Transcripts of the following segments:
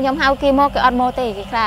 ខ្ញុំហៅគេមកគេអត់មកទេគេខ្លា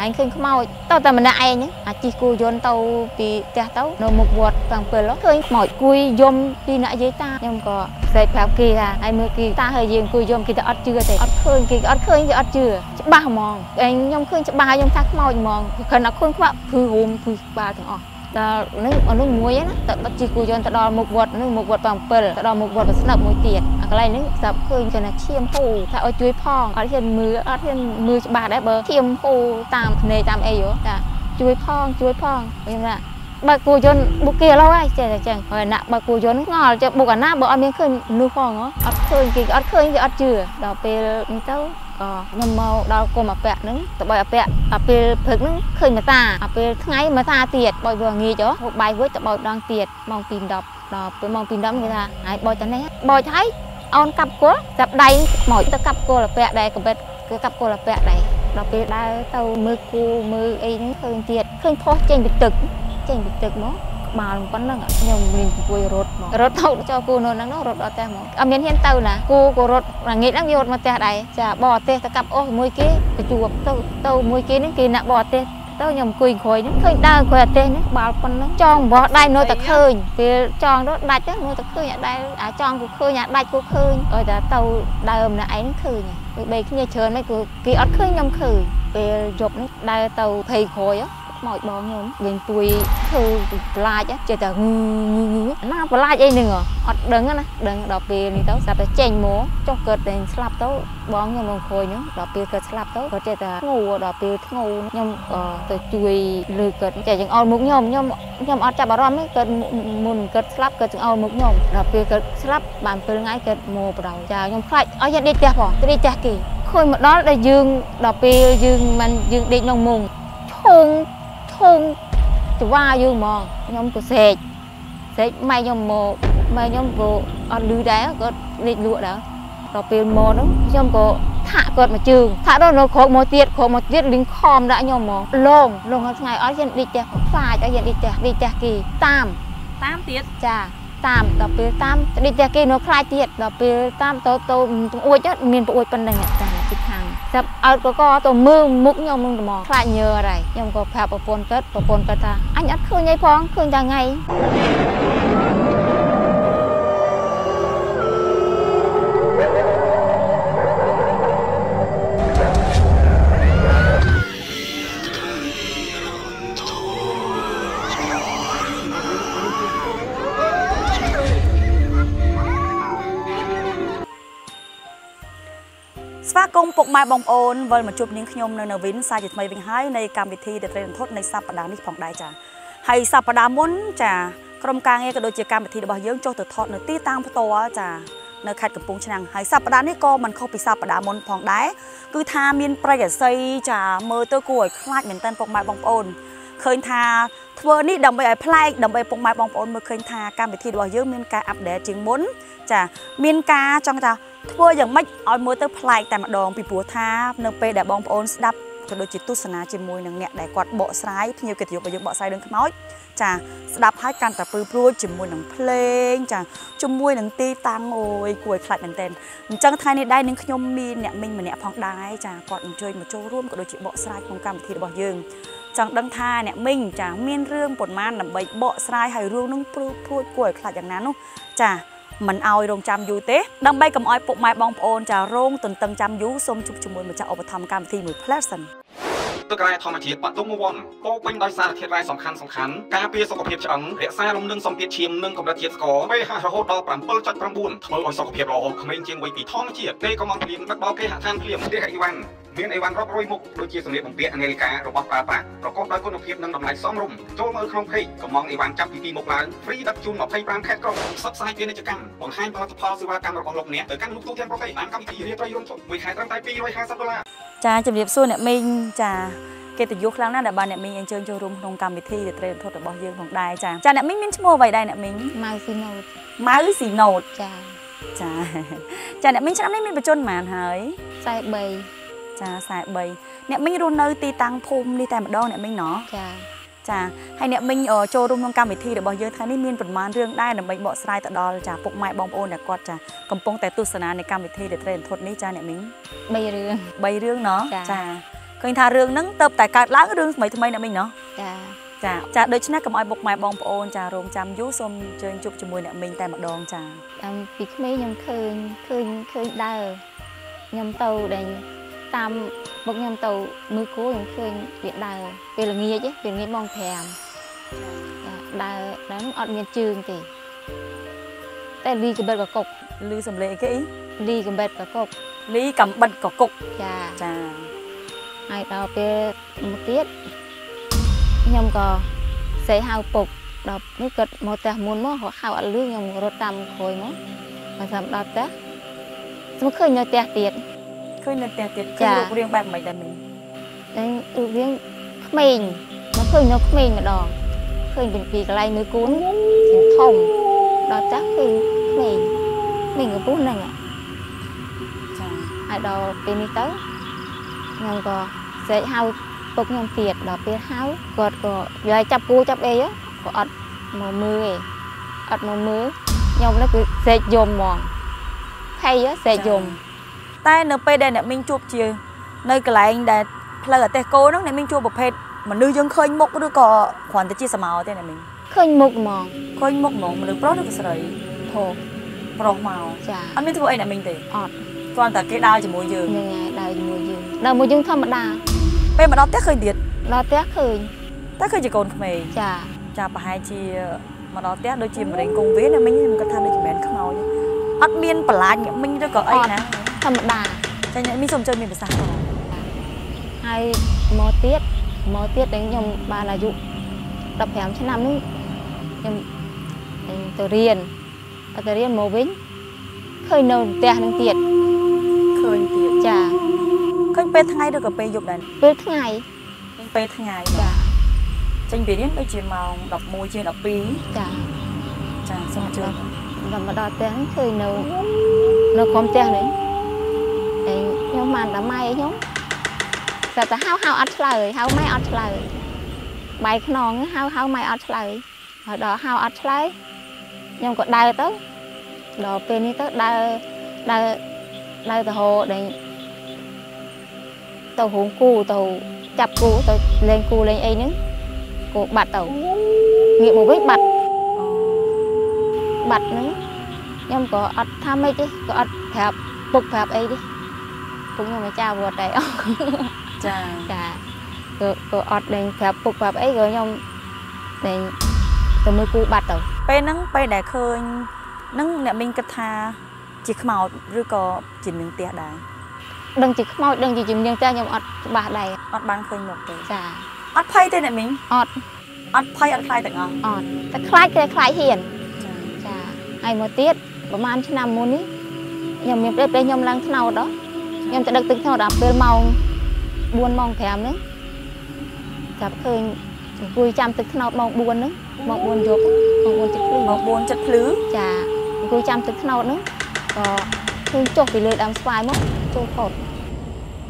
អញឃើញខ្មោចទៅតែម្នាក់ឯងអាជីគូយន្តទៅពីផ្ទះទៅនៅមុខវត្តខាងពិលឃើញខ្មោចគួយយំពីអ្នកយាយតាខ្ញុំក៏ស្រែកប្រាប់គេថាហើយមើលគេតាហើយយើងគួយយំគេទៅអត់ជឿទេអត់ឃើញគេអត់ឃើញគេអត់ជឿច្បាស់ហ្មងឯងខ្ញុំឃើញច្បាស់ខ្ញុំថាខ្មោចហ្មងគ្រាន់តែខ្លួនខ្វាក់ភឺហូមភឺក្បាលទាំងអស់ ដល់នឹងអនុមួយណាទៅបាត់ជីគូយន្តទៅដល់មុខវត្តនឹងមុខវត្ត7ទៅដល់មុខវត្តប្រស្នឹកមួយទៀតអាកន្លែងនេះស្រាប់ឃើញគេណាឈាមហូរថាឲ្យជួយផងអត់ហ៊ានមើលអត់ហ៊ានមើលច្បាស់ដែរបើឈាមហូរតាមភ្នែកតាមអីហ៎ចាជួយផងជួយផងខ្ញុំថា បើគូយន្តបុកគេឥឡូវហើយចេះតែចឹងហើយណាក់បើគូយន្តងល់ចេះបុកអាណាបើអត់មានឃើញនោះផងអត់ឃើញគេអត់ឃើញគេអត់ជឿដល់ពេលនេះទៅក៏ខ្ញុំមកដល់គុំអពៈហ្នឹងទៅបើអពៈដល់ពេលព្រឹកហ្នឹងឃើញមកតាដល់ពេលថ្ងៃមកតាទៀតបើវាងាយចុះហូបបាយរួចទៅបោចដងទៀតម៉ោង2:10ដល់ពេលម៉ោង2:10គេថាហើយបោចតានេះបោចហើយអូនកាប់គល់ចាប់ដៃមកទៅកាប់គល់អពៈដែរក៏បិទគឺកាប់គល់អពៈដែរដល់ពេលដើរទៅមើលគូមើលអីហ្នឹងឃើញទៀតឃើញផុសចេញពីទឹក ចេញពីទឹកមកក្បាលប៉ុណ្ណឹងខ្ញុំមានព្រួយរត់មករត់ទៅចូលគូនៅហ្នឹងរត់ដល់ផ្ទះមកអត់មានហ៊ានទៅណាគូក៏រត់ល្ងាចហ្នឹងវារត់មកផ្ទះដែរចាបរទេសទៅកាប់អស់ជាមួយគេទៅជួបទៅទៅមួយគេហ្នឹងគេអ្នកបរទេសទៅខ្ញុំអង្គុយក្រោយហ្នឹងឃើញដើរក្រោយអាទេសហ្នឹងបាល់ប៉ុណ្ណឹងចងបោះដៃនៅតែឃើញពេលចងទៅដាច់ទៅនៅតែឃើញអាដៃអាចងក៏ឃើញអាដាច់ក៏ឃើញឲ្យតែទៅដើមម្នាក់ឯងឃើញពេលបីគ្នាច្រើនមិនគឺគេអត់ឃើញខ្ញុំឃើញពេលយប់នេះដើរទៅភ័យក្រោយ ខ្មោចបងខ្ញុំវិញពួយធ្វើប្លាចចេះតែងឺងឺណាប្លាចអីហ្នឹងអត់ដឹងណាដឹងដល់ពេលនេះទៅស្រាប់តែចេញមកចុះកើតតែស្លាប់ទៅបងខ្ញុំមកគ្រួយហ្នឹងដល់ពេលកើតស្លាប់ទៅគាត់ចេះតែធ្ងោដល់ពេលធ្ងោខ្ញុំទៅជួយលើគាត់ចេះចង្អុលមុខខ្ញុំខ្ញុំខ្ញុំអត់ចាប់អារម្មណ៍ទេគាត់មុនគាត់ស្លាប់គាត់ចង្អុលមុខខ្ញុំដល់ពេលគាត់ស្លាប់បាន7ថ្ងៃគាត់មកបដៅចាខ្ញុំខ្លាចឲ្យយើងដេកផ្ទះផងដេកផ្ទះគេឃើញមកដល់ដែលយើងដល់ពេលយើងមិនយើងដេកក្នុងមុងឈង ធំច្វាយើងហ្មងខ្ញុំក៏ស្រែកស្រែកម៉ែខ្ញុំមកម៉ែខ្ញុំក៏អត់លឺដែរគាត់លេចលក់ដែរដល់ពេលមកហ្នឹងខ្ញុំក៏ថាក់គាត់មកជើងថាក់ដល់នៅក្រោកមកទៀតក្រោកមកទៀតលីងខំដាក់ខ្ញុំហ្មងលងលងថ្ងៃអត់ហ៊ានដេកផ្ទះខ្លាចអត់ហ៊ានដេកផ្ទះដេកផ្ទះគេតាមតាមទៀតចាតាមដល់ពេលតាមដេកផ្ទះគេនៅខ្លាចទៀតដល់ពេលតាមទៅទៅអួចមានប្អួយប៉ុណ្្នឹងចាទីខាង ចាប់អត់ក៏ក៏ទៅមើលមុខខ្ញុំនឹងត្មងខ្លាចញើអីខ្ញុំក៏ប្រាប់ប្រពន្ធគាត់ប្រពន្ធគាត់ថាអញអត់ឃើញអីផងឃើញតែថ្ងៃ គមន៍ពុកម៉ែបងប្អូនវិលមកជួបនាងខ្ញុំនៅនៅវិនសាជាថ្មីវិញហើយនៃកម្មវិធីដែលត្រូវរន្ធត់នៃសប្តាហ៍នេះផងដែរចាហើយសប្តាហ៍មុនចាក្រុមការងារក៏ដូចជាកម្មវិធីរបស់យើងចុះទៅថតនៅទីតាំងផ្ទាល់ចានៅខេត្តកំពង់ឆ្នាំងហើយសប្តាហ៍នេះក៏មិនខុសពីសប្តាហ៍មុនផងដែរគឺថាមានប្រៃអស័យចាមើលទៅគួរឲ្យខ្លាចមែនតើពុកម៉ែបងប្អូនឃើញថាធ្វើនេះដើម្បីឲ្យប្លែកដើម្បីពុកម៉ែបងប្អូនមើលឃើញថាកម្មវិធីរបស់យើងមានការអាប់ដេតជាងមុនចាមានការចង់ថា ធ្វើយ៉ាងម៉េចឲ្យមើលទៅប្លែកតែម្ដងពីព្រោះថានៅពេលដែលបងប្អូនស្ដាប់ក៏ដូចជាទស្សនាជាមួយនឹងអ្នកដែលគាត់បកស្រាយភ្ញៀវកិត្តិយសរបស់យើងបកស្រាយរឿងខ្មោចចាស្ដាប់ហើយកាន់តែពើព្រួយជាមួយនឹងភ្លេងចាជាមួយនឹងទីតាំងអូយគួរឲ្យខ្លាចមែនទែនអញ្ចឹងថ្ងៃនេះដែរនឹងខ្ញុំមានអ្នកមីងម្នាក់ផងដែរចាគាត់អញ្ជើញមកចូលរួមក៏ដូចជាបកស្រាយក្នុងកម្មវិធីរបស់យើងចង់ដឹងថាអ្នកមីងចាមានរឿងប៉ុន្មានដើម្បីបកស្រាយឲ្យរឿងនឹងព្រួយព្រួយគួរឲ្យខ្លាចយ៉ាងណានោះចា មិនឲ្យរងចាំយូរទេដើម្បីកុំឲ្យពុកម៉ែបងប្អូនចារងទន្ទឹងចាំយូរសូមជួបជាមួយម្ចាស់ឧបត្ថម្ភកម្មវិធីមួយ Pleasant ទឹករ៉ែធម្មជាតិបាត់ទុំវ័នពោពេញដោយសារធាតុរ៉ែសំខាន់សំខាន់ការពារសុខភាពឆ្អឹងរក្សាលំនឹងសម្ពាធឈាមនិងកម្រិតជាតិស្ករ pH រហូតដល់7.9ធ្វើឲ្យសុខភាពល្អក្មេងជាងវ័យពីធម្មជាតិទេក៏មកព្រៀងដឹកដល់គេហដ្ឋានព្រៀងទេអីវ៉ាន់ មានអីវ៉ាន់រាប់រយមុខដូចជាសម្លៀកបំពាក់អាមេរិការបស់ប្រើប្រាស់ប្រកបដោយគុណភាពនិងតម្លៃសមរម្យចូលមើលក្នុង page កំងអីវ៉ាន់ចាប់ពី2មុខឡើងហ្វ្រីដឹកជូន25ខេត្តក្រុងផ្សព្វផ្សាយពាណិជ្ជកម្មបង្ហាញផលិតផលសេវាកម្មរបស់លោកអ្នកទៅកាន់លោកទូទាំងប្រទេសបានកម្មវិធីរៀបរយរំជុំមួយខែត្រឹមតែ250ដុល្លារចាជំរាបសួរអ្នកមីងចាកិត្តិយសខ្លាំងណាស់ដែលបានអ្នកមីងអញ្ជើញចូលរួមក្នុងកម្មវិធីដែលត្រូវធត់របស់យើងផងដែរចាចាអ្នកមីងមានឈ្មោះអ្វីដែរអ្នកមីងម៉ៅស៊ីណូតម៉ៅស៊ីណូតចាចាចាអ្នកមីងឆ្នាំនេះមានបច្ចុប្បន្នប៉ុន្មានហើយ43 ចា43អ្នកមីងរស់នៅទីតាំងភូមិនេះតែម្ដងអ្នកមីងណោះចាចាហើយអ្នកមីងអឺចូលរួមក្នុងកម្មវិធីរបស់យើងថ្ងៃនេះមានប្រមាណរឿងដែរដើម្បីបកស្រាយទៅដល់ចាពុកម៉ែបងប្អូនដែលគាត់ចាកំពុងតែទស្សនានៃកម្មវិធីដែលត្រីរន្ធត់នេះចាអ្នកមីង3រឿង3រឿងណោះចាចាឃើញថារឿងហ្នឹងទៅតែកើតឡើងរឿងថ្មីថ្មីអ្នកមីងណោះចាចាចាដូច្នេះកុំឲ្យបុកម៉ែបងប្អូនចារងចាំយូរសូមអញ្ជើញជួបជាមួយអ្នកមីងតែម្ដងចាតាំងពីក្មេងខ្ញុំឃើញឃើញឃើញដើរខ្ញុំទៅដែល តាមបុកខ្ញុំទៅមើលគោខ្ញុំឃើញវាដើរពេលល្ងាចឯងពេលល្ងាចម៉ោង5ចាដើរដើរហ្នឹងអត់មានជើងទេតែលីកបិតកកុកឮសំឡេងអីគេអីលីកបិតកកុកលីកំបិតកគុកចាចាហើយដល់ពេលមួយទៀតខ្ញុំក៏សេហៅពុកដល់នេះគាត់មកផ្ទះមុនមកហៅអត់លឺខ្ញុំរត់តាមក្រោយមកមកតាមដល់ផ្ទះស្មឃើញនៅផ្ទះទៀត ឃើញនៅផ្ទះទៀតចាឃើញរូបរាងបែបមិនដែរមីងហើយរូបរាងក្មេងមកឃើញនៅក្មេងម្ដងឃើញពីពីកន្លែងមើលគូនជាធំដល់ចាស់ឃើញក្មេងក្មេងកំពុះហ្នឹងឯងចាហើយដល់ពេលនេះទៅខ្ញុំក៏ស្រែកហៅពុកខ្ញុំទៀតដល់ពេលហៅគាត់ក៏យកឲ្យចាប់គូចាប់អីហ៎ក៏អត់មកមើលឯងអត់មកមើលខ្ញុំនេះគឺស្រែកយំហ្មងភ័យហ៎ស្រែកយំ តែនៅពេលដែលអ្នកមីងជួបជា នៅកន្លែងដែលផ្លូវអទេសគោហ្នឹងអ្នកមីងជួបប្រភេទមនុស្សយើងឃើញមុខឬក៏គ្រាន់តែជាសមោទេអ្នកមីងឃើញមុខហ្មងឃើញមុខហ្មងមនុស្សប្រុសឬក៏ស្រីធោប្រុសមកចាអត់មានធ្វើអីអ្នកមីងទេអត់គ្រាន់តែគេដើរជាមួយយើងនឹងហើយដើរជាមួយយើងដើរមួយយើងធម្មតាពេលមកដល់ផ្ទះឃើញទៀតដល់ផ្ទះឃើញតែឃើញជាកូនក្មេងចាចាប្រហែលជាមកដល់ផ្ទះដូចជាមរេងគង់វាអ្នកមីងខ្ញុំគាត់ថាដូចជាមិនមែនខ្មោចទេអត់មានបន្លាចអ្នកមីងឬក៏អីណា ធម្មតាចាអ្នកមីងសូមអញ្ជើញមានប្រសាសន៍ផងហើយមកទៀតមកទៀតតែខ្ញុំបានអាយុ15ឆ្នាំនេះខ្ញុំខ្ញុំទៅរៀនអត់ទៅរៀនមកវិញឃើញនៅផ្ទះនឹងទៀតឃើញទៀតចាឃើញពេលថ្ងៃឬក៏ពេលយប់ដែរពេលថ្ងៃឃើញពេលថ្ងៃចាចេញពីរៀនដូចជាម៉ោង11ជាង12ចាចាសូមអញ្ជើញដល់មកដល់ផ្ទះហ្នឹងឃើញនៅនៅក្រុមផ្ទះនេះ ហើយខ្ញុំបានតែម៉ែខ្ញុំតែតែហៅហៅអត់ឆ្លើយហៅម៉ែអត់ឆ្លើយបាយខ្នងហៅហៅម៉ែអត់ឆ្លើយហើយដល់ហៅអត់ឆ្លើយខ្ញុំក៏ដើរទៅដល់ពេលនេះទៅដើរដើរដើរទៅហោដែលទៅហងគូទៅចាប់គូទៅលេងគូលេងអីហ្នឹងគូបាត់ទៅងាកមកវិញបាត់បាត់ហ្នឹងខ្ញុំក៏អត់ថាម៉េចទេក៏អត់ប្រាប់ពុកប្រាប់អីទេ ពុកខ្ញុំមកចាវត្តដែរចាចាក៏ក៏អត់ដេញប្រាប់ពុកប្រាប់អីក៏ខ្ញុំដេញទៅមើលគូបាត់ទៅពេលហ្នឹងពេលដែលឃើញហ្នឹងអ្នកមីងគិតថាជាខ្មោចឬក៏ជានាងផ្ទះដែរដឹងជាខ្មោចដឹងជាជំនាញតែខ្ញុំអត់ច្បាស់ដែរអត់បានឃើញមុខទេចាអត់ភ័យទេអ្នកមីងអត់អត់ភ័យអត់ខ្លាចទាំងអស់អត់តែខ្លាចតែខ្លាចហ៊ានចាចាហើយមកទៀតប្រហែលឆ្នាំមុននេះខ្ញុំមានពេលពេលខ្ញុំឡើងថ្នោតដល់ ខ្ញុំទៅដឹកទឹកថ្នោតដល់ពេលម៉ោង4ម៉ោង5ហ្នឹងចាប់ឃើញអង្គុយចាំទឹកថ្នោតម៉ោង4ហ្នឹងម៉ោង4យប់ម៉ោង4ទឹកភ្លឺម៉ោង4ចិត្តភ្លឺចាអង្គុយចាំទឹកថ្នោតហ្នឹងក៏ឃើញចុះពីលើដើមស្វាយមកចូលកត់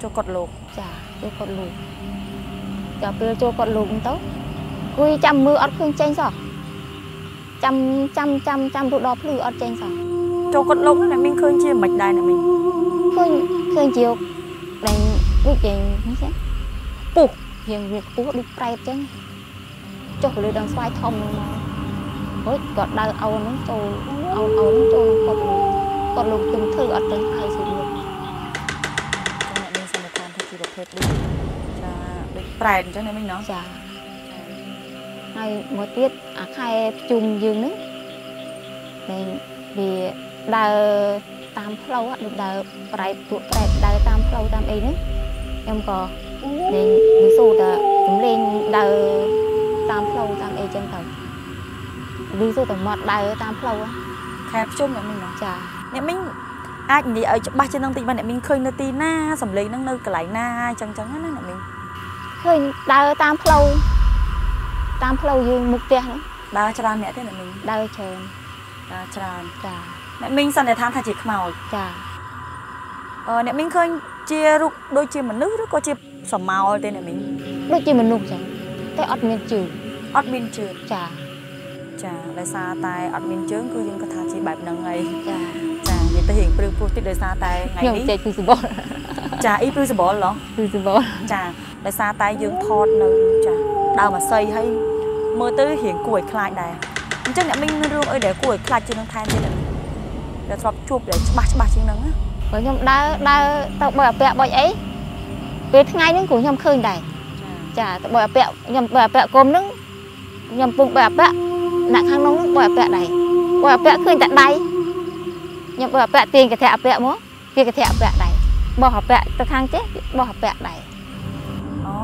ចូលកត់លោកចាចូលកត់លូកចាប់ពេលចូលកត់លូកហ្នឹងទៅអង្គុយចាំមើលអត់ឃើញចេញសោះចាំចាំចាំចាំរត់ដល់ភ្លឺអត់ចេញសោះចូលកត់លោកហ្នឹងអ្នកមីងឃើញជាមិនដែរអ្នកមីងឃើញ ឃើញជាដែលដូចជានេះចាពុះរៀងវាខ្ពស់ដូចប្រែតចឹងចុះទៅលើដើមស្វាយធំហ្នឹងមកហូចគាត់ដៅអូនហ្នឹងចូលអូនអូនហ្នឹងចូលគាត់លោកគាត់លោកទឹមធ្វើអត់ទៅហើយសុខលោកចាអ្នកមីងសន្និដ្ឋានថាជាប្រភេទដូចចាដូចប្រែតអញ្ចឹងអ្នកមីងណោះចាហើយមកទៀតអាខែជុំយើងហ្នឹងដែលវាដើរ តាមផ្លូវដូចដើរប្រែពួកប្រែដើរតាមផ្លូវតាមអីហ្នឹងខ្ញុំក៏លេងវាសូតែចំលេងដើរតាមផ្លូវតាមអីចឹងទៅវាសូតែមកដើរតាមផ្លូវខែភ្ជុំអ្នកមីងចាអ្នកមីងអាចនិយាយឲ្យច្បាស់ជាងនឹងតិចបានអ្នកមីងឃើញនៅទីណាសំលេងនឹងនៅកន្លែងណាចឹងចឹងណាអ្នកមីងឃើញដើរតាមផ្លូវតាមផ្លូវយើងមុខផ្ទះហ្នឹងដើរច្រើនអ្នកទេអ្នកមីងដើរច្រើនដើរច្រើនចា អ្នកមីងសន្និដ្ឋានថាជាខ្មោចចាអឺអ្នកមីងឃើញជារូបដូចជាមនុស្សឬក៏ជាសមោលទេអ្នកមីងដូចជាមនុស្សចឹងតែអត់មានជើងអអត់មានជើងចាចាដោយសារតែអត់មានជើងគឺយើងគាត់ថាជាបែបហ្នឹងហើយចាចានិយាយទៅរៀងព្រឹងពោះតិចដោយសារតែថ្ងៃខ្ញុំនេះចេញពីសបល់ចាអ៊ីព្រឺសបល់ឡោះពីសបល់ចាដោយសារតែយើងថតនៅចាដើមអាស័យហើយមើលទៅរៀងគួរឲ្យខ្លាចដែរអញ្ចឹងអ្នកមីងមានរឿងអីដែលគួរឲ្យខ្លាចជាងនឹងថែមទៀតទេ ដែលធ្លាប់ជួបដែលច្បាស់ច្បាស់ជាងហ្នឹងណាព្រោះខ្ញុំដើរដើរទៅបើអាពាក់បុចអីពេលថ្ងៃហ្នឹងគ្រូខ្ញុំឃើញដែរចាចាទៅបើអាពាក់ខ្ញុំបើអាពាក់គុំហ្នឹងខ្ញុំពងបើអាពាក់អ្នកខាងនោះហ្នឹងបើអាពាក់ដែរបើអាពាក់ឃើញតែដៃខ្ញុំបើអាពាក់ទាញកធៈអាពាក់មកគេកធៈអាពាក់ដែរបោះអាពាក់ទៅខាងចេះបោះអាពាក់ដែរអូ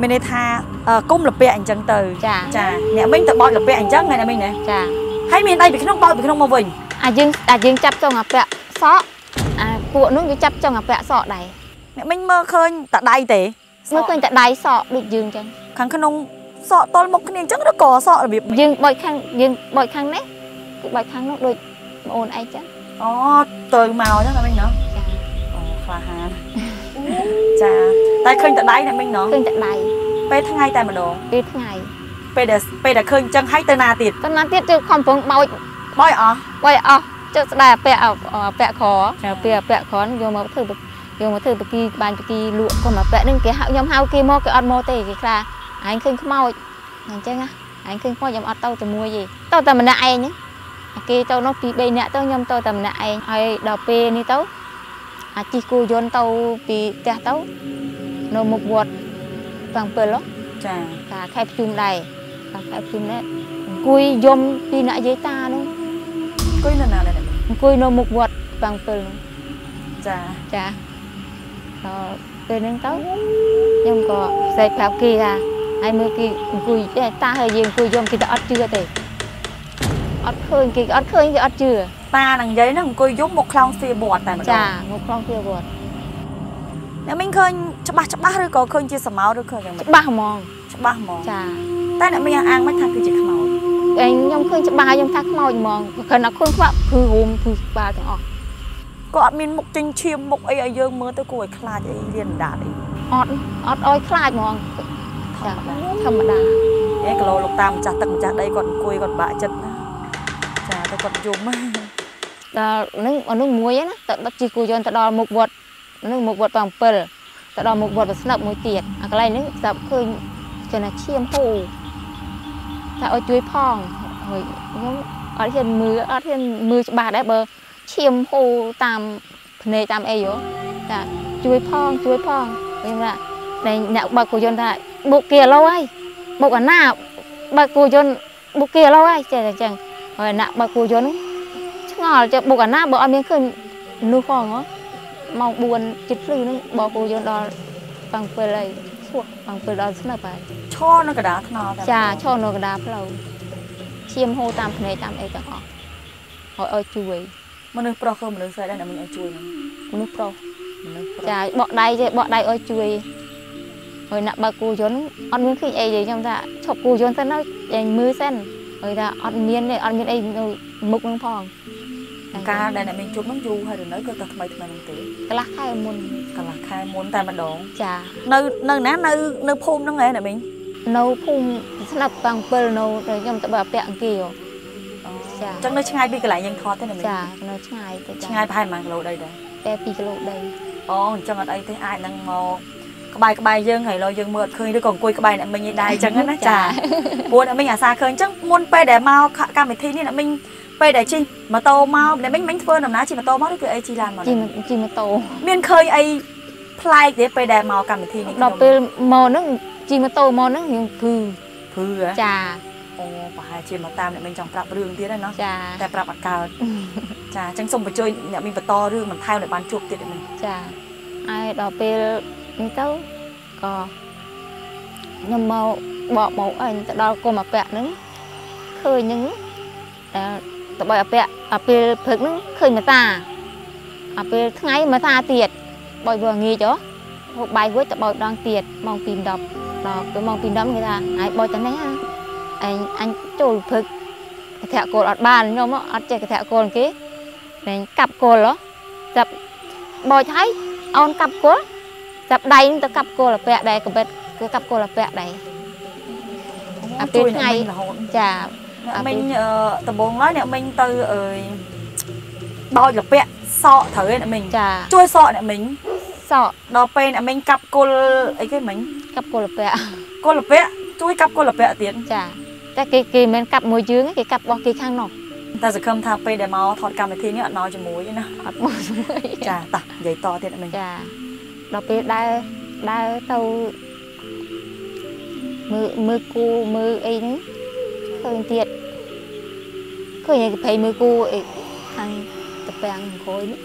មានន័យថាអឺគុំលពាក់អញ្ចឹងទៅចាចាអ្នកមីងទៅបោចលពាក់អញ្ចឹងហ្នឹងអ្នកមីងណាចាហើយមានដៃពីក្នុងបោចពីក្នុងមកវិញ អាយើងអាយើងចាប់ចុងអាពាក់សក់អាពួកនោះគេចាប់ចុងអាពាក់សក់ដែរអ្នកមីងមើលឃើញតែដៃទេមើលឃើញតែដៃសក់ដូចយើងអញ្ចឹងខាងក្នុងសក់តល់មុខគ្នាអញ្ចឹងឬក៏សក់របៀបយើងបោចខាងយើងបោចខាងនេះគឺបោចខាងនោះដូចបងអូនឯងអញ្ចឹងអូទៅមកអញ្ចឹងអ្នកមីងណាចាអូក្លាហានចាតែឃើញតែដៃអ្នកមីងណោះឃើញតែដៃពេលថ្ងៃតែម្ដងពេលថ្ងៃពេលដែលពេលដែលឃើញអញ្ចឹងហើយទៅណាទៀតតើណាទៀតទៅខំប្រឹងបោច បោយអស់បោចអស់ចុះស្ដាយអាពាក់អាអាពាក់ខចាពាក់អាពាក់ខយកមកធ្វើយកមកធ្វើបគីបានបគីលក់គុំអាពាក់ហ្នឹងគេហៅខ្ញុំហៅគេមកគេអត់មកទេគេខ្លាឯងឃើញខ្មោចអញ្ចឹងណាឯងឃើញខ្មោចខ្ញុំអត់ទៅតែមួយទេទៅតែម្នាក់ឯងហ្នឹងគេទៅនោះពី3នាក់ទៅខ្ញុំទៅតែម្នាក់ឯងហើយដល់ពេលនេះទៅអាជីគូយន្តទៅពីផ្ទះទៅនៅមុខវត្តបាំងពិលហ៎ចាការខែប្រជុំដែរការខែប្រជុំនេះអង្គុយយំពីអ្នកយាយតានោះ អង្គុយនៅណាដែរអ្នកមីងអង្គុយនៅមុខវត្តបាំងពិលនោះចាចាដល់ពេលហ្នឹងទៅខ្ញុំក៏ផ្សេងប្រាប់គេថាហើយមើលគេអង្គុយទេតាហើយយើងអង្គុយយំគេទៅអត់ជឿទេអត់ឃើញគេអត់ឃើញគេអត់ជឿតានឹងនិយាយហ្នឹងអង្គុយយំមកខ្លោងស្ទាបត់តែម្ដងចាមកខ្លងពីវត្តអ្នកមីងឃើញច្បាស់ច្បាស់ឬក៏ឃើញជាសមោលឬឃើញយ៉ាងម៉េចច្បាស់ហ្មងច្បាស់ហ្មងចាតែអ្នកមីងអាងមិនថាគឺជាខ្មោច ឯងខ្ញុំឃើញច្បាស់ខ្ញុំថាខ្មោចហ្មងគ្រាន់តែឃើញខ្វាក់ភឺរួមភឺក្បាលទាំងអស់ក៏អត់មានមុខចិញ្ចៀមមុខអីឲ្យយើងមើលទៅគួរឲ្យខ្លាចអីរៀនដាតអីអត់អត់អោយខ្លាចហ្មងចាធម្មតាអេគីឡូលោកតាម្ចាស់ទឹកម្ចាស់ដីគាត់អង្គុយគាត់បាក់ចិត្តណាចាទៅគាត់យំណាដល់នឹងអានោះមួយណាទៅដឹកជីគូយន្តទៅដល់មុខវត្តនឹងមុខវត្ត7ទៅដល់មុខវត្តប្រស្និបមួយទៀតអាកន្លែងហ្នឹងស្ដាប់ឃើញគេណាឈាមហូរ ថាឲ្យជួយផងហើយខ្ញុំអត់ហ៊ានមើលអត់ហ៊ានមើលច្បាស់ដែរបើឈាមហូរតាមភ្នែកតាមអីហ៎ចាជួយផងជួយផងខ្ញុំថាតែអ្នកបើកគូយន្តថាបុកគេឥឡូវហើយបុកអាណាបើកគូយន្តបុកគេឥឡូវហើយចេះតែអញ្ចឹងហើយអ្នកបើកគូយន្តហ្នឹងឆ្ងល់ចេះបុកអាណាបើអត់មានឃើញនោះផងហ៎ម៉ោង4ជិតភ្លឺហ្នឹងបោកគោយន្តដល់បាំងពិលហើយឈួកបាំងពិលដល់ស្នឹបហើយ ឈរនៅកណ្ដាលថ្នល់តែចាឈរនៅកណ្ដាលផ្លូវឈាមហូរតាមភ្នែកតាមអីទាំងអស់ហើយឲ្យជួយមនុស្សប្រុសគឺមនុស្សស្រីដែរអ្នកមីងឲ្យជួយហ្នឹងមនុស្សប្រុសមនុស្សប្រុសចាបកដៃទេបកដៃឲ្យជួយហើយអ្នកបើកគោយន្តអត់មានឃើញអីទេខ្ញុំថាឈប់គោយន្តទៅនៅឯងមើលសិនហើយថាអត់មានទេអត់មានអីនៅមុខនឹងផងកាលដែលអ្នកមីងជួបហ្នឹងយូរហើយឬនៅគឺតែថ្មីថ្មីហ្នឹងទេកន្លះខែមុនកន្លះខែមុនតែម្ដងចានៅនៅណានៅនៅភូមិហ្នឹងហ៎អ្នកមីង នៅភូមិស្នឹបបាំងពិលនៅតែខ្ញុំទៅបើពាក់អង្គារចាអញ្ចឹងនៅឆ្ងាយពីកន្លែងយើងថតទេអ្នកមីងចានៅឆ្ងាយទៅឆ្ងាយប្រហែលប៉ុន្មានគីឡូដីដែរតែ2គីឡូដីអូអញ្ចឹងអត់អីទេអាចនឹងមកក្បែរក្បែរយើងហើយឡូវយើងមើលអត់ឃើញឬក៏អង្គុយក្បែរអ្នកមីងឯដែរអញ្ចឹងណាចាព្រោះអ្នកមីងអាសាឃើញអញ្ចឹងមុនពេលដែលមកកម្មវិធីនេះអ្នកមីងពេលដែលជិះម៉ូតូមកអ្នកមីងមិញធ្វើដំណើរជិះម៉ូតូមកឬគឺអីជិះឡានមកជិះម៉ូជិះម៉ូតូមានឃើញអីប្លែកទេពេលដែលមកកម្មវិធីនេះដល់ពេលមកហ្នឹង ជិះម៉ូតូមកហ្នឹងយើងភឺភឺហ៎ចាអូប្រហែលជាមកតាមអ្នកមីងចង់ប្រាប់រឿងទៀតហើយណោះតែប្រាប់អកើតចាអញ្ចឹងសូមបញ្ជូនអ្នកមីងបន្តរឿងបន្ថែមឲ្យបានជួបទៀតហ្នឹងចាហើយដល់ពេលនេះទៅក៏ខ្ញុំមកបកមកអញទៅដល់គុំអាពាក់ហ្នឹងឃើញហ្នឹងតែទៅបីអាពាក់អាពេលព្រឹកហ្នឹងឃើញមកតាអាពេលថ្ងៃមកតាទៀតបើវាងាយចុះហូបបាយរួចទៅបោចដងទៀតម៉ោង2:10 ដល់ពេលម៉ោង2:10គេថាហើយបោចទៅនេះហ่าអញអញចូលព្រឹកកថាគោលអត់បានខ្ញុំអត់ចេះកថាគោលគេតែកាប់គោលហ៎ចាប់បោចហើយអូនកាប់គោលចាប់ដៃនឹងទៅកាប់គោលអាពាក់ដែរកបិតគឺកាប់គោលអាពាក់ដែរអូអាពេលជួយថ្ងៃអ្នកមីងរហូតចាអ្នកអាពេលមីងអឺដំបងឡើយអ្នកមីងទៅអើយបោចលពាក់សក់ត្រូវឯអ្នកមីងចាជួយសក់អ្នកមីងសក់ដល់ពេលអ្នកមីងកាប់គល់អីគេមិញ កាប់គល់ពៈគល់លពាក់ជួយកាប់គល់លពាក់ទៀតចាតែគេគេមិនមែនកាប់មួយជើងទេគេកាប់របស់គេខាងនោះតែសង្ឃឹមថាពេលដែលមកថតកម្មវិធីនេះអត់មកជាមួយទេណាអត់មួយជាមួយចាតោះនិយាយតទៀតអ្នកមីងចាដល់ពេលដើរដើរទៅមើលមើលគូមើលអីហ្នឹងឃើញទៀតឃើញឯកភ័យមើលគូអីខាងតពាំងក្រោយនេះ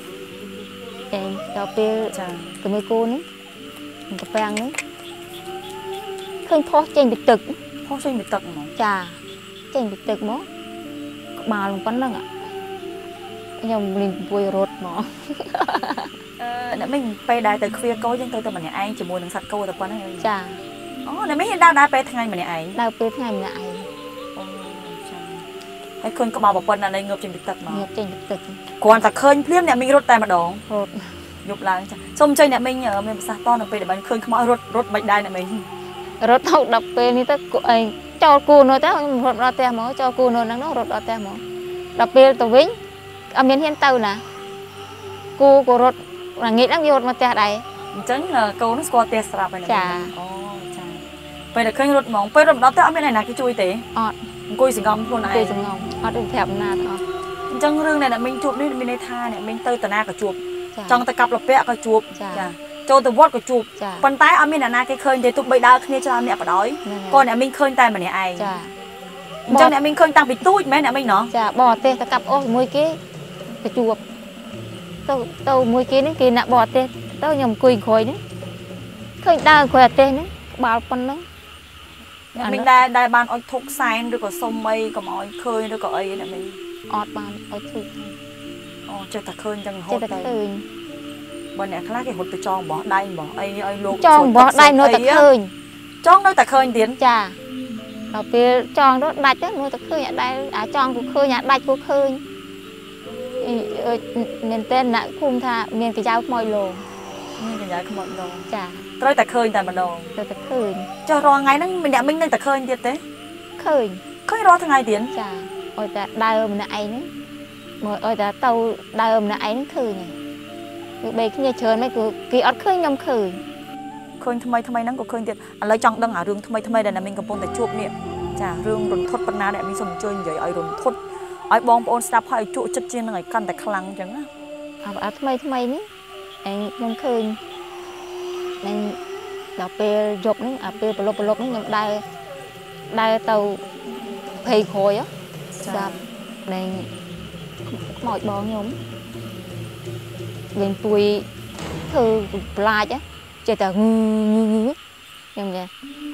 តែដល់ពេលចាទៅមើលគូហ្នឹងតពាំងហ្នឹង ឃើញផុសចេញពីទឹកផុសចេញពីទឹកហ្មងចាចេញពីទឹកមកក្បាលនឹងប៉ុណ្្នឹងอะខ្ញុំលេងពួយរត់មកអឺអ្នកមីងពេលដែលទៅឃ្វាគោយើងទៅតែម្នាក់ឯងជាមួយនឹងសត្វគោតែប៉ុណ្្នឹងឯងចាអូអ្នកមីងហ៊ានដើរដើរពេលថ្ងៃម្នាក់ឯងដល់ពេលថ្ងៃម្នាក់ឯងអូចាហើយឃើញក្បាលប្រពន្ធណាស់ងើបចេញពីទឹកមកងៀបចេញពីទឹកគ្រាន់តែឃើញភ្លាមអ្នកមីងរត់តែម្ដងរត់យប់ឡើងចាសូមអញ្ជើញអ្នកមីងអឺមានប្រសាសន៍តនៅពេលដែលបានឃើញខ្មោចរត់រត់បាច់ដែរអ្នកមីង រត់ទៅដល់ពេលនេះទៅគូអីចូលគូនោះទៅខ្ញុំរត់ដល់ផ្ទះមកចូលគូនោះហ្នឹងនោះរត់ដល់ផ្ទះមកដល់ពេលទៅវិញអត់មានហ៊ានទៅណាគូក៏រត់រងាចហ្នឹងវារត់មកផ្ទះដែរអញ្ចឹងអឺកូននោះស្គាល់ផ្ទះស្រាប់ហើយអ្នកមីងចាអូចាពេលដែលឃើញរត់ហ្មងពេលរត់មកដល់ទៅអត់មានអ្នកណាគេជួយទេអត់អង្គុយសង្ងំខ្លួនឯងគេសងំអត់ដឹងប្រាប់ណាទាំងអស់អញ្ចឹងរឿងដែលអ្នកមីងជួបនេះមានន័យថាអ្នកមីងទៅតាណាក៏ជួបចាចង់ទៅកាប់លពាក់ក៏ជួបចា ចូលទៅវត្តក៏ជួបចាប៉ុន្តែអត់មានអ្នកណាគេឃើញទេទោះបីដើរគ្នាច្រើនអ្នកបដ ாய் ហ្នឹងហើយក៏អ្នកមីងឃើញតែម្នាក់ឯងចាអញ្ចឹងអ្នកមីងឃើញតាំងពីទូចមែនអ្នកមីងណោះចាបរទេសទៅកាប់អស់ជាមួយគេទៅជួបទៅទៅមួយគេហ្នឹងគេណាក់បរទេសទៅខ្ញុំអង្គុយក្រោយហ្នឹងឃើញដើរក្រោយអាទេសហ្នឹងក្បាលប៉ុណ្ណឹងអ្នកអានោះមីងដែលដែលបានអុចធុកសែនឬក៏សុំអីកុំឲ្យឃើញឬក៏អីអ្នកមីងអត់បានឲ្យធុកអូចេះតែឃើញអញ្ចឹងរហូចេះតតែទៅឃើញ បើអ្នកខ្លះគេរត់ទៅចងបោះដៃបោះអីឲ្យលោកចងបោះដៃនៅតែឃើញចងនៅតែឃើញទៀតចាដល់ពេលចងទៅដាច់ទៅនៅតែឃើញអាដៃអាចងក៏ឃើញអាដាច់ក៏ឃើញអីអឺមែនតើអ្នកភូមិថាមានកញ្ចៅខ្មោចលោងមានកញ្ញាខ្មោចម្ដងចាត្រូវតែឃើញតែម្ដងទៅតែឃើញចុះរាល់ថ្ងៃហ្នឹងអ្នកមីងនៅតែឃើញទៀតទេឃើញឃើញរាល់ថ្ងៃទៀតចាឲ្យតែដើរម្នាក់ឯងហ្នឹងមកឲ្យតែទៅដើរម្នាក់ឯងហ្នឹងឃើញហើយ គឺបីគ្នាច្រើនមិនគឺគេអត់ឃើញខ្ញុំឃើញឃើញថ្មីថ្មីហ្នឹងក៏ឃើញទៀតឥឡូវចង់ដឹងអារឿងថ្មីថ្មីដែលអ្នកមីងកំពុងតែជួបនេះចារឿងរន្ធត់ប៉ុណ្ណាអ្នកមីងសូមអញ្ជើញនិយាយឲ្យរន្ធត់ឲ្យបងប្អូនស្ដាប់ហើយឲ្យជក់ចិត្តជាងនឹងឲ្យកាន់តែខ្លាំងអញ្ចឹងណាអាអាថ្មីថ្មីនេះឯងខ្ញុំឃើញនឹងដល់ពេលយប់ហ្នឹងអាពេលប្រឡប់ប្រឡប់ហ្នឹងខ្ញុំដើរដើរទៅភ័យក្រោយហ៎ស្ដាប់ដែលខ្មោចបងខ្ញុំ វិញពួយធ្វើបន្លាចហ៎ចេះតែងឺងឺងឺខ្ញុំចេះ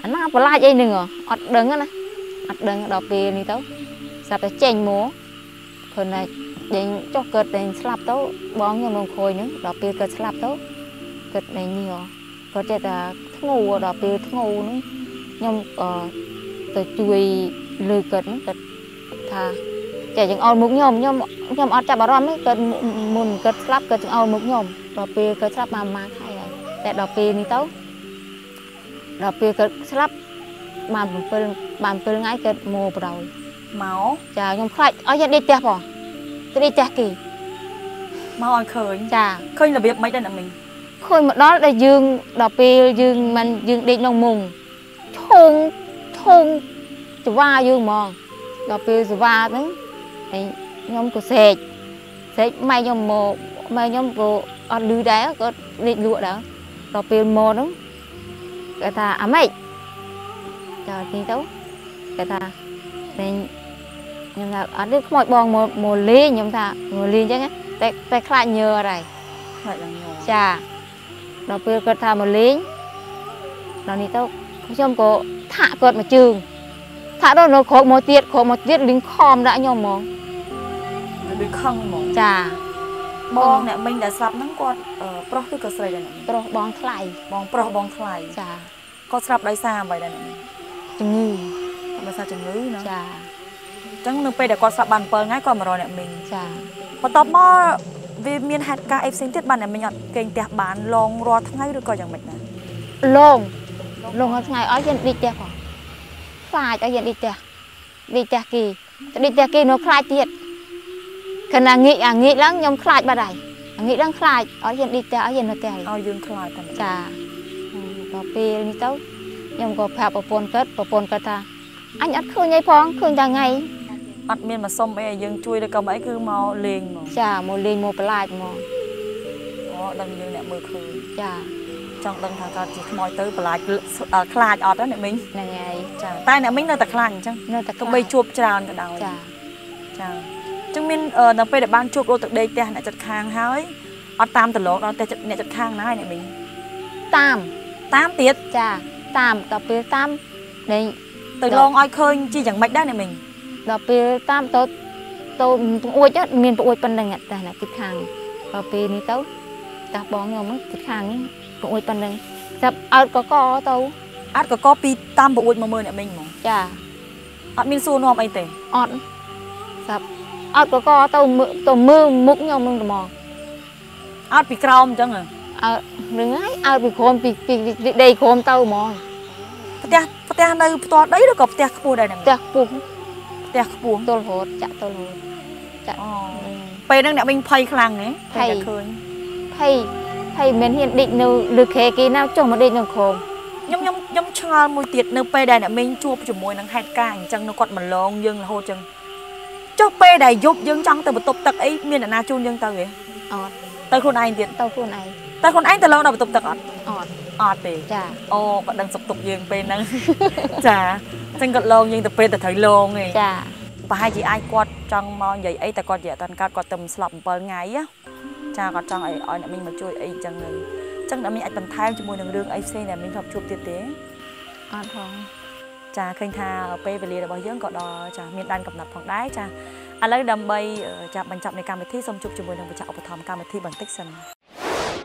អាណាបន្លាចអីហ្នឹងហ៎អត់ដឹងណាអត់ដឹងដល់ពេលនេះទៅស្រាប់តែចេញមកព្រោះណាដេញចុះកើតដេញស្លាប់ទៅបងខ្ញុំនៅក្រោយហ្នឹងដល់ពេលកើតស្លាប់ទៅកើតដេញនេះហ៎គាត់ចេះតែធ្ងោដល់ពេលធ្ងោហ្នឹងខ្ញុំអឺទៅជួយលើគាត់ហ្នឹងគាត់ថា ចេះចង្អុលមុខខ្ញុំខ្ញុំខ្ញុំអត់ចាប់អារម្មណ៍ទេគាត់មុនគាត់ស្លាប់គាត់ចង្អុលមុខខ្ញុំដល់ពេលគាត់ស្លាប់មកម៉ាខែហើយតែដល់ពេលនេះទៅដល់ពេលគាត់ស្លាប់បាន7បាន7ថ្ងៃគាត់មកបរោយមកចាខ្ញុំខ្លាចអស់យ៉ាដេកផ្ទះបងទៅដេកផ្ទះគេមកឲ្យឃើញចាឃើញរបៀបម៉េចដែរអ្នកមីងឃើញមកដល់ដែលយើងដល់ពេលយើងមិនយើងដេកក្នុងមុងឈងឈងចង្វាយើងហ្មងដល់ពេលសង្វាហ្នឹង ហើយខ្ញុំក៏ស្រែកស្រែកម៉ែខ្ញុំមកម៉ែខ្ញុំក៏អត់លឺដែរគាត់ដេកលក់ដែរដល់ពេលមកហ្នឹងគាត់ថាអាម៉េចចាទីទៅគាត់ថាតែខ្ញុំថាអត់ទេខ្មោចបងមកមកលេងខ្ញុំថាមកលេងអញ្ចឹងណាតែតែខ្លាចញើអត់ហើយខ្លាចឡើងញ័រចាដល់ពេលគាត់ថាមកលេងដល់នេះទៅខ្ញុំក៏ថាក់គាត់មកជើង ថាក់ដល់នៅក្រោកមកទៀតក្រោកមកទៀតលីងខំដាក់ខ្ញុំហ្មងដូចខឹងហ្មងចាបងអ្នកមីងដែលស្លាប់ហ្នឹងគាត់អឺប្រុសឬក៏ស្រីដែរអ្នកមីងប្រុសបងថ្លៃបងប្រុសបងថ្លៃចាគាត់ស្លាប់ដោយសារអ្វីដែរអ្នកមីងជំងឺដោយសារជំងឺណាចាអញ្ចឹងនៅពេលដែលគាត់ស្លាប់បាន7ថ្ងៃគាត់មករកអ្នកមីងចាបន្ទាប់មកវាមានហេតុការណ៍អីផ្សេងទៀតបានអ្នកមីងអត់គេងផ្ទះបានឡងរាល់ថ្ងៃឬក៏យ៉ាងម៉េចណាលងលងរាល់ថ្ងៃអស់យើងដេកផ្ទះផងឃ ខ្លាចឲ្យយើងឌីផ្ទះឌីផ្ទះគីទៅឌីផ្ទះគីនៅខ្លាចទៀតខណៈងាកអាងាកឡើងខ្ញុំខ្លាចបាត់ហើយអាងាកឡើងខ្លាចឲ្យយើងឌីផ្ទះឲ្យយើងនៅផ្ទះឲ្យយើងខ្លាចតែម្ដងចាដល់ពេលនេះទៅខ្ញុំក៏ប្រាប់ប្រពន្ធគាត់ប្រពន្ធគាត់ថាអញអត់ឃើញអីផងឃើញតែថ្ងៃអត់មានមកសុំអីឲ្យយើងជួយឬក៏មិនអីគឺមកលេងហ្មងចាមកលេងមកបន្លាចមកអូដឹងយើងអ្នកមើលឃើញចា ចង់ដឹងថាគាត់ជាខ្មោចទៅបន្លាចខ្លាចអត់ណាអ្នកមីងហ្នឹងហើយចាតែអ្នកមីងនៅតែខ្លាចអញ្ចឹងនៅតែទោះបីជួបច្រើនក៏ដោយចាចាអញ្ចឹងមានអឺនៅពេលដែលបានជួបរត់ទឹកដេកផ្ទះអ្នកចិត្តខាងហើយអត់តាមតឡងដល់ផ្ទះអ្នកចិត្តខាងណាហើយអ្នកមីងតាមតាមទៀតចាតាមដល់ពេលតាមនៃទៅលងឲ្យឃើញជាយ៉ាងម៉េចដែរអ្នកមីងដល់ពេលតាមទៅទៅពងអួចហ្នឹងមានពងអួចប៉ុណ្្នឹងតែណាគិតខាងដល់ពេលនេះទៅតាស់បងខ្ញុំហ្នឹងគិតខាងនេះ ពងអួចប៉ុណ្្នឹងចាប់អើតកកទៅអាចកកពីតាមប្រអួចមកមើលអ្នកមីងហ្មងចាអត់មានសួរនាំអីទេអត់ចាប់អត់កកទៅមើលទៅមើលមុខខ្ញុំនឹងត្មងអត់ពីក្រោមអញ្ចឹងហ៎អើនឹងហើយអើពីក្រោមពីពីពីដីក្រោមទៅហ្មងផ្ទះផ្ទះនៅផ្ទាល់ដីឬក៏ផ្ទះខ្ពស់ដែរអ្នកមីងផ្ទះខ្ពស់ផ្ទះខ្ពស់ទល់រហូតចាក់ទល់រហូតចាក់អូពេលហ្នឹងអ្នកមីងភ័យខ្លាំងហ៎ភ័យតែឃើញភ័យ ភ័យមិនហ៊ានដេកនៅលើខែគេណាចុះមកដេកនៅក្រោមខ្ញុំខ្ញុំខ្ញុំឆ្ងល់មួយទៀតនៅពេលដែលអ្នកមីងជួបជាមួយនឹងហេតុការណ៍អញ្ចឹងនៅគាត់មកឡងយើងរហូតអញ្ចឹងចុះពេលដែលយប់យើងចង់ទៅបន្ទប់ទឹកអីមានអ្នកណាជូនយើងទៅទេអត់ទៅខ្លួនឯងទៀតទៅខ្លួនឯងតែខ្លួនឯងទៅឡងដល់បន្ទប់ទឹកអត់អត់អត់ទេចាអូគាត់ដឹងសុខទុក្ខយើងពេលហ្នឹងចាអញ្ចឹងគាត់ឡងយើងទៅពេលទៅត្រូវឡងឯងចាប្រហែលជាអាចគាត់ចង់មកនិយាយអីតែគាត់និយាយអត់តាន់កើតគាត់ទៅស្លាប់7ថ្ងៃណា ចាគាត់ចង់ឲ្យឲ្យអ្នកមីងមកជួយអីអញ្ចឹងទៅអញ្ចឹងអ្នកមីងអាចបន្ថែមជាមួយនឹងរឿងអីផ្សេងដែលមីងធ្លាប់ជួបទៀតទេអត់ផងចាឃើញថាពេលវេលារបស់យើងក៏ដល់ចាមានដែនកំណត់ផងដែរចាឥឡូវដើម្បីអឺចាបញ្ចប់នៃកម្មវិធីសូមជួបជាមួយនឹងម្ចាស់ឧបត្ថម្ភកម្មវិធីបន្តិចសិន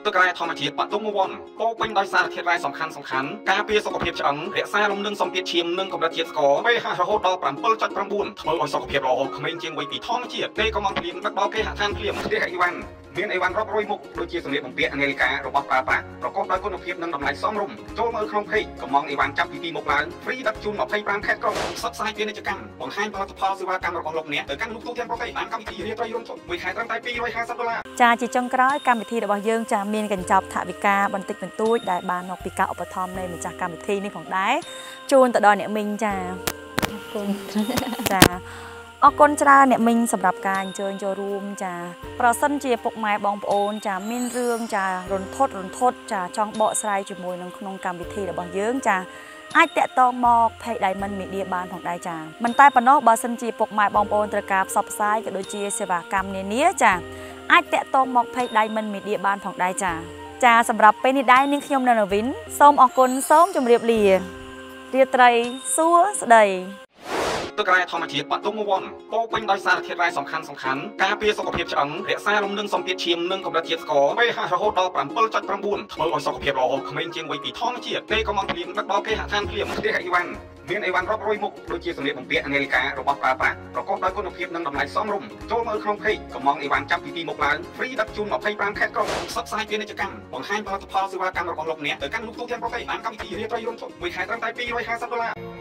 ទឹករ៉ែធម្មជាតិបតុងវ័នពោពេញដោយសារធាតុរ៉ែសំខាន់សំខាន់ការពារសុខភាពឆ្អឹងរក្សាលំនឹងសម្ពាធឈាមនិងកម្រិតជាតិស្ករ pH រហូតដល់7.9ធ្វើឲ្យសុខភាពល្អក្មេងជាងវ័យពីធម្មជាតិទេក៏មកភ្លៀងដឹកដល់គេហដ្ឋានភ្លាមផ្ទះអីវ៉ាន់មានអីវ៉ាន់រាប់រយមុខដូចជាសម្លៀកបំពាក់នាឡិការបស់ប្រើប្រាស់ប្រកបដោយគុណភាពនិងតម្លៃសមរម្យចូលមើលក្នុងពេកកំងអីវ៉ាន់ចាប់ពីទីមុខឡើងហ្វ្រីដឹកជូន25ខេត្តក្រុងផ្សព្វផ្សាយពាណិជ្ជកម្មបង្ហាញផលិតផលសេវាកម្មរបស់លោកអ្នកទៅកាន់លោកទូទាំងប្រទេសបានកម្មវិធីរាត្រីរួមជុំមួយខែត្រឹមតែ250ដុល្លារចាជាចុងក្រោយកម្មវិធីរបស់យើងចាមានកញ្ចប់ថវិកាបន្តិចបន្តួចដែលបានមកពីការឧបត្ថម្ភនៃម្ចាស់កម្មវិធីនេះផងដែរជូនទៅដល់អ្នកមីងចាអរគុណចាអរគុណច្រើនអ្នកមីងសម្រាប់ការអញ្ជើញចូលរួមចាប្រសិនជាពុកម៉ែបងប្អូនចាមានរឿងចារន្ធត់រន្ធត់ចាចង់បកស្រាយជាមួយនឹងក្នុងកម្មវិធីរបស់យើងចាអាចតាក់ទងមក Page Diamond Media បានផងដែរចាមិនតែប៉ុណ្ណោះបើសិនជាពុកម៉ែបងប្អូនត្រូវការផ្សព្វផ្សាយក៏ដូចជាសេវាកម្មនានាចា អាចតាក់ទងមក Page Diamond Media បានផងដែរចាចាសម្រាប់ពេលនេះដែរនាងខ្ញុំនៅនវិនសូមអរគុណសូមជម្រាបលារាត្រីសួស្តី ទឹករ៉ែធម្មជាតិបតុងវ័នពោពេញដោយសារធាតុរ៉ែសំខាន់សំខាន់ការពារសុខភាពឆ្អឹងរក្សាលំនឹងសម្ពាធឈាមនិងកម្រិតជាតិស្ករ pH រហូតដល់7.9ធ្វើឲ្យសុខភាពល្អក្មេងជាងវ័យពីធម្មជាតិទេក៏មកភ្លៀងដឹកដល់គេហដ្ឋានភ្លាមផ្ទះអីវ៉ាន់មានអីវ៉ាន់រាប់រយមុខដូចជាសម្លៀកបំពាក់នាឡិការបស់ប្រើប្រាស់ប្រកបដោយគុណភាពនិងតម្លៃសមរម្យចូលមើលក្នុងពេកកំងអីវ៉ាន់ចាប់ពីទីមុខឡើងហ្វ្រីដឹកជូន25ខេត្តក្រុងផ្សព្វផ្សាយពាណិជ្ជកម្មបង្ហាញផលិតផលសេវាកម្មរបស់លោកអ្នកទៅកាន់លោកទូទាំងប្រទេសបានកម្មវិធីរាត្រីរួមជុំមួយខែត្រឹមតែ250ដុល្លារ